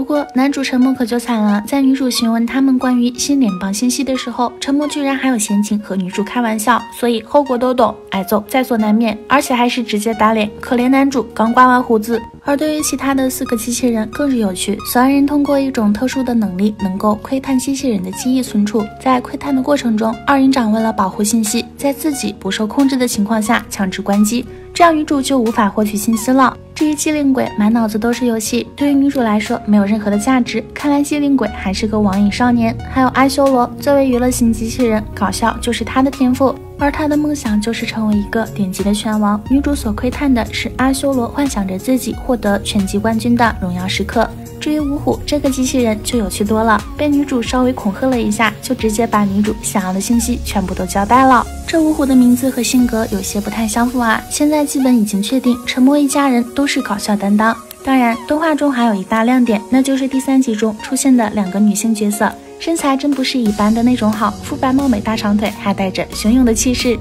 不过男主沉默可就惨了，在女主询问他们关于新联邦信息的时候，沉默居然还有闲情和女主开玩笑，所以后果都懂，挨揍在所难免，而且还是直接打脸。可怜男主刚刮完胡子。而对于其他的四个机器人更是有趣，小爱人通过一种特殊的能力，能够窥探机器人的记忆存储，在窥探的过程中，二营长为了保护信息，在自己不受控制的情况下强制关机。这样女主就无法获取信息了。至于机灵鬼，满脑子都是游戏，对于女主来说没有任何的价值。看来机灵鬼还是个网瘾少年。还有阿修罗，作为娱乐型机器人，搞笑就是他的天赋，而他的梦想就是成为一个顶级的拳王。女主所窥探的是阿修罗幻想着自己获得拳击冠军的荣耀时刻。至于五虎这个机器人就有趣多了，被女主稍微恐吓了一下，就直接把女主想要的信息全部都交代了。这五虎的名字和性格有些不太相符啊。现在基本已经确定，沉默一家人都是搞笑担当。当然，动画中还有一大亮点，那就是第三集中出现的两个女性角色，身材真不是一般的那种好，肤白貌美大长腿，还带着汹涌的气势。